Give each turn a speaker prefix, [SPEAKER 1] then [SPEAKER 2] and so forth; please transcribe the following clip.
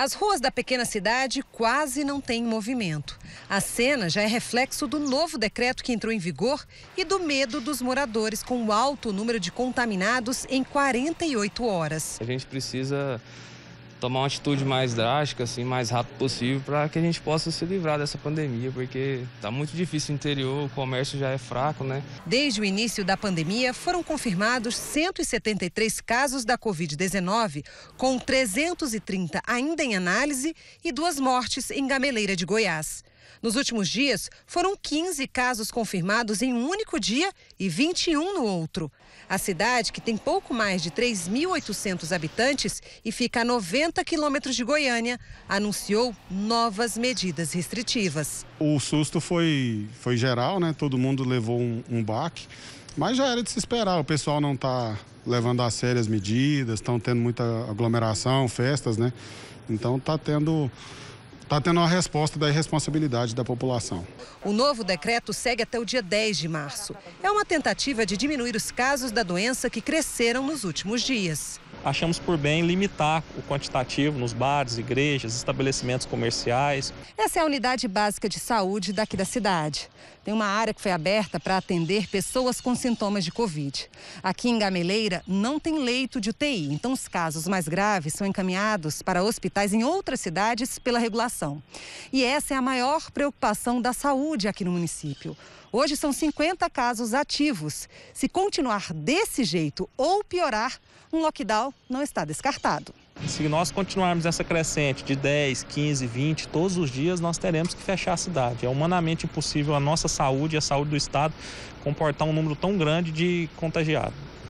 [SPEAKER 1] As ruas da pequena cidade quase não têm movimento. A cena já é reflexo do novo decreto que entrou em vigor e do medo dos moradores com o alto número de contaminados em 48 horas.
[SPEAKER 2] A gente precisa tomar uma atitude mais drástica, assim, mais rápido possível, para que a gente possa se livrar dessa pandemia, porque está muito difícil no interior, o comércio já é fraco, né?
[SPEAKER 1] Desde o início da pandemia, foram confirmados 173 casos da Covid-19, com 330 ainda em análise e duas mortes em Gameleira de Goiás. Nos últimos dias, foram 15 casos confirmados em um único dia e 21 no outro. A cidade, que tem pouco mais de 3.800 habitantes e fica a 90 quilômetros de Goiânia, anunciou novas medidas restritivas.
[SPEAKER 3] O susto foi, foi geral, né? Todo mundo levou um, um baque, mas já era de se esperar. O pessoal não está levando a sério as medidas, estão tendo muita aglomeração, festas, né? Então está tendo está tendo uma resposta da irresponsabilidade da população.
[SPEAKER 1] O novo decreto segue até o dia 10 de março. É uma tentativa de diminuir os casos da doença que cresceram nos últimos dias
[SPEAKER 4] achamos por bem limitar o quantitativo nos bares, igrejas, estabelecimentos comerciais.
[SPEAKER 1] Essa é a unidade básica de saúde daqui da cidade. Tem uma área que foi aberta para atender pessoas com sintomas de Covid. Aqui em Gameleira não tem leito de UTI, então os casos mais graves são encaminhados para hospitais em outras cidades pela regulação. E essa é a maior preocupação da saúde aqui no município. Hoje são 50 casos ativos. Se continuar desse jeito ou piorar, um lockdown não está descartado.
[SPEAKER 4] Se nós continuarmos essa crescente de 10, 15, 20, todos os dias, nós teremos que fechar a cidade. É humanamente impossível a nossa saúde e a saúde do Estado comportar um número tão grande de contagiados.